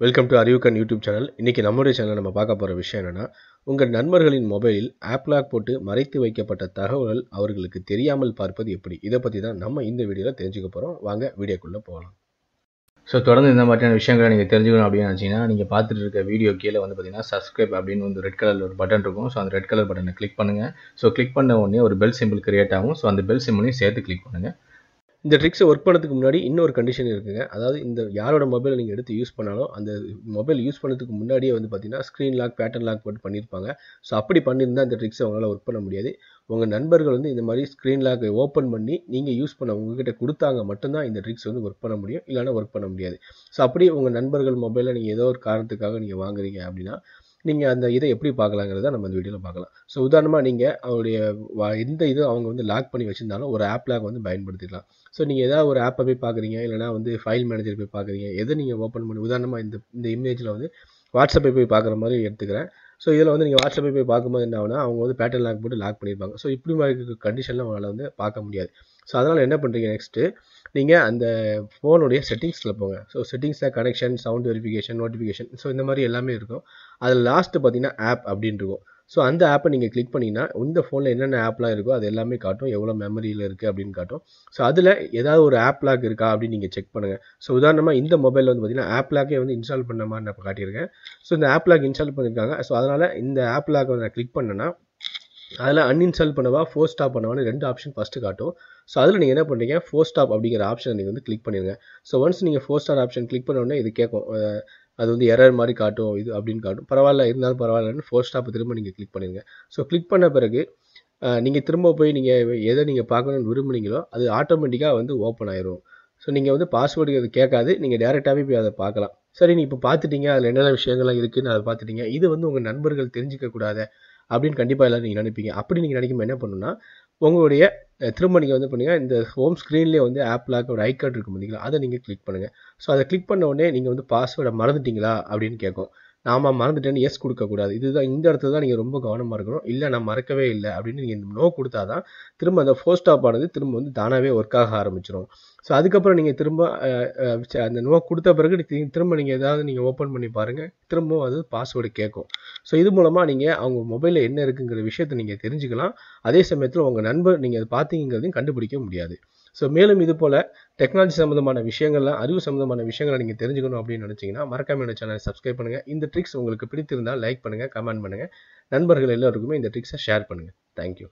Welcome to அறிவுக்கன் YouTube channel இன்றைக்கி நம்முடைய சேனல் நம்ம பார்க்க போகிற விஷயம் என்னென்னா உங்கள் நண்பர்களின் மொபைலில் ஆப் லாக் போட்டு மறைத்து வைக்கப்பட்ட தகவல்கள் அவர்களுக்கு தெரியாமல் பார்ப்பது எப்படி? இதை பற்றி தான் நம்ம இந்த வீடியோவில் தெரிஞ்சுக்க போகிறோம் வாங்க வீடியோக்குள்ளே போகலாம். ஸோ தொடர்ந்து இந்த மாதிரியான விஷயங்களை நீங்கள் தெரிஞ்சுக்கணும் அப்படின்னு நினச்சிங்கன்னா நீங்கள் பார்த்துட்டு இருக்க வீடியோ கீழே வந்து பார்த்தீங்கன்னா சப்ஸ்கிரைப் அப்படின்னு வந்து ரெட் கலரில் ஒரு பட்டன் இருக்கும். ஸோ அந்த ரெட் கலர் பட்டனை கிளிக் பண்ணுங்கள் ஸோ கிளிக் பண்ண உடனே ஒரு பெல் சிம்பிள் கிரியேட் ஆகும். ஸோ அந்த பெல் சிம்பிளையும் சேர்த்து கிளிக் பண்ணுங்கள் இந்த ட்ரிக்ஸை ஒர்க் பண்ணதுக்கு முன்னாடி இன்னொரு கண்டிஷன் இருக்குங்க. அதாவது இந்த யாரோட மொபைலை நீங்கள் எடுத்து யூஸ் பண்ணாலும் அந்த மொபைல் யூஸ் பண்ணதுக்கு முன்னாடியே வந்து பார்த்தீங்கன்னா ஸ்க்ரீன் லாக் பேட்டர்ன் லாக் போட்டு பண்ணியிருப்பாங்க ஸோ அப்படி பண்ணியிருந்தால் அந்த ட்ரிக்ஸை அவங்களால ஒர்க் பண்ண முடியாது. உங்கள் நண்பர்கள் வந்து இந்த மாதிரி ஸ்க்ரீன் லாக்கை ஓப்பன் பண்ணி நீங்கள் யூஸ் பண்ண உங்ககிட்ட கொடுத்தாங்க மட்டும்தான் இந்த ட்ரிக்ஸ் வந்து ஒர்க் பண்ண முடியும். இல்லைனா ஒர்க் பண்ண முடியாது. ஸோ அப்படி உங்கள் நண்பர்கள் மொபைலை நீங்கள் ஏதோ ஒரு காரணத்துக்காக நீங்கள் வாங்குறீங்க அப்படின்னா நீங்கள் அந்த இதை எப்படி பார்க்கலாங்கிறத நம்ம அந்த வீடியோவில் பார்க்கலாம். ஸோ உதாரணமாக நீங்கள் அவருடைய எந்த இது அவங்க வந்து லாக் பண்ணி வச்சுருந்தாலும் ஒரு ஆப் லாக் வந்து பயன்படுத்திக்கலாம். ஸோ நீங்கள் ஏதாவது ஒரு ஆப்பை போய் பார்க்குறீங்க இல்லைனா வந்து ஃபைல் மேனேஜர் போய் பார்க்குறீங்க எதை நீங்கள் ஓப்பன் பண்ணி உதாரணமாக இந்த இந்த இமேஜில் வந்து வாட்ஸ்அப்பை போய் பார்க்குற மாதிரி எடுத்துக்கிறேன். ஸோ இதில் வந்து நீங்கள் வாட்ஸ்அப்பை போய் பார்க்கும்போது என்ன ஆகுனா அவங்க வந்து பேட்டர்ன் லாக் போட்டு லாக் பண்ணியிருப்பாங்க ஸோ இப்படி மாதிரி கண்டிஷனில் அவங்களால் வந்து பார்க்க முடியாது. ஸோ அதனால் என்ன பண்ணுறீங்க நெக்ஸ்ட்டு நீங்கள் அந்த ஃபோனுடைய செட்டிங்ஸில் போங்க. ஸோ செட்டிங்ஸில் connection sound verification notification so இந்த மாதிரி எல்லாமே இருக்கும். அதில் லாஸ்ட்டு பார்த்தீங்கன்னா ஆப் அப்படின்னு இருக்கும். ஸோ அந்த ஆப்பை நீங்கள் கிளிக் பண்ணிங்கன்னா இந்த ஃபோனில் என்னென்ன ஆப்லாம் இருக்கோ அது எல்லாமே காட்டும். எவ்வளோ மெமரியில் இருக்குது அப்படின்னு காட்டும். ஸோ அதில் ஏதாவது ஒரு ஆப் லாக் இருக்கா அப்படின்னு நீங்கள் செக் பண்ணுங்கள் ஸோ உதாரணமாக இந்த மொபைலில் வந்து பார்த்தீங்கன்னா ஆப் லாக்கே வந்து இன்ஸ்டால் பண்ண மாதிரி நான் காட்டியிருக்கேன். ஸோ இந்த ஆப் லாக் இன்ஸ்டால் பண்ணியிருக்காங்க. ஸோ அதனால் இந்த ஆப் லாக்கை நான் கிளிக் பண்ணேன்னா அதில் அன்இன்ஸ்டால் பண்ணவா ஃபோர் ஸ்டாப் பண்ணவான்னு ரெண்டு ஆப்ஷன் ஃபஸ்ட்டு காட்டும். ஸோ அதில் நீங்கள் என்ன பண்ணுறீங்க ஃபோர் ஸ்டாப் அப்படிங்கிற ஆப்ஷனை நீங்கள் வந்து கிளிக் பண்ணிடுங்க ஸோ ஒன்ஸ் நீங்கள் ஃபோர் ஸ்டார் ஆப்ஷன் கிளிக் பண்ண உடனே இது கேட்கும். அது வந்து எரர் மாதிரி காட்டும் இது அப்படின்னு காட்டும். பரவாயில்ல இருந்தாலும் பரவாயில்லன்னு ஃபோர் ஸ்டாப் திரும்ப நீங்கள் கிளிக் பண்ணிடுங்க ஸோ கிளிக் பண்ண பிறகு நீங்கள் திரும்ப போய் நீங்கள் எதை நீங்கள் பார்க்கணும்னு விரும்புனீங்களோ அது ஆட்டோமேட்டிக்காக வந்து ஓப்பன் ஆயிரும். ஸோ நீங்கள் வந்து பாஸ்வேர்டு அது கேட்காது நீங்கள் டேரெக்டாகவே போய் அதை பார்க்கலாம். சரி நீ இப்போ பார்த்துட்டீங்க அதில் என்னென்ன விஷயங்கள்லாம் இருக்குதுன்னு அதை பார்த்துட்டீங்க. இது வந்து உங்கள் நண்பர்கள் தெரிஞ்சிக்கக்கூடாத அப்படின்னு கண்டிப்பாக எல்லாரும் நீங்கள் நினைப்பீங்க. அப்படி நீங்கள் நினைக்கும் என்ன பண்ணணும்னா உங்களுடைய திரும்ப நீங்கள் வந்து பண்ணுங்கள் இந்த ஹோம் ஸ்க்ரீன்லேயே வந்து ஆப் லாக் ஒரு ஐக்கார்ட் இருக்கும் பார்த்தீங்களா அதை நீங்கள் கிளிக் பண்ணுங்கள் ஸோ அதை கிளிக் பண்ண உடனே நீங்கள் வந்து பாஸ்வேர்டை மறந்துட்டீங்களா? அப்படின்னு கேட்கும் நாம் மறந்துட்டேன்னு எஸ் கொடுக்கக்கூடாது. இதுதான் இந்த இடத்துல தான் நீங்கள் ரொம்ப கவனமாக இருக்கணும். இல்லை நான் மறக்கவே இல்லை அப்படின்னு நீங்கள் நோ கொடுத்தா தான் திரும்ப அந்த ஃபோர் ஸ்டாப் ஆனது திரும்ப வந்து தானாகவே ஒர்க் ஆக ஆரம்பிச்சிடும் ஸோ அதுக்கப்புறம் நீங்கள் திரும்ப அந்த நோ கொடுத்த பிறகு திரும்ப நீங்கள் ஏதாவது நீங்கள் ஓப்பன் பண்ணி பாருங்கள் திரும்பவும் அது பாஸ்வேர்டு கேட்கும். ஸோ இது மூலமாக நீங்கள் அவங்க மொபைலில் என்ன இருக்குங்கிற விஷயத்தை நீங்கள் தெரிஞ்சுக்கலாம். அதே சமயத்தில் உங்கள் நண்பர் நீங்கள் அதை பார்த்தீங்கிறதையும் கண்டுபிடிக்க முடியாது. ஸோ மேலும் இது போல் டெக்னாலஜி சம்மந்தமான விஷயங்கள்லாம் அறிவு சம்மந்தமான விஷயங்களை நீங்கள் தெரிஞ்சுக்கணும் அப்படின்னு நினச்சிங்கன்னா மறக்காம என்னோட சேனலை சப்ஸ்கிரைப் பண்ணுங்கள் இந்த ட்ரிக்ஸ் உங்களுக்கு பிடித்திருந்தால் லைக் பண்ணுங்கள் கமெண்ட் பண்ணுங்கள் நண்பர்கள் எல்லோருக்குமே இந்த ட்ரிக்ஸை ஷேர் பண்ணுங்கள் தேங்க்யூ